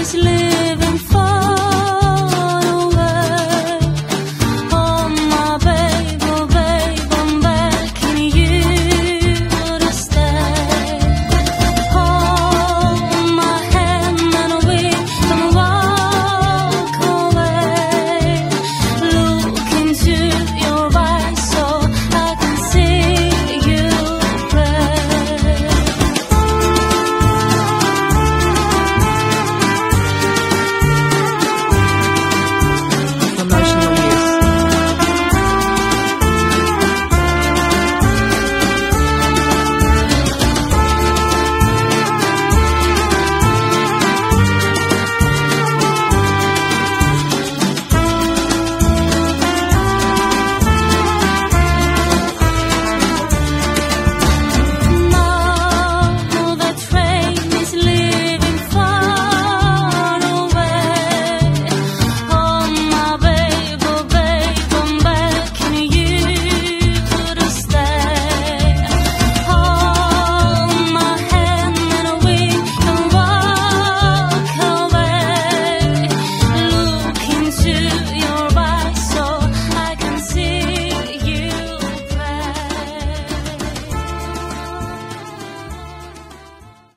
Muslim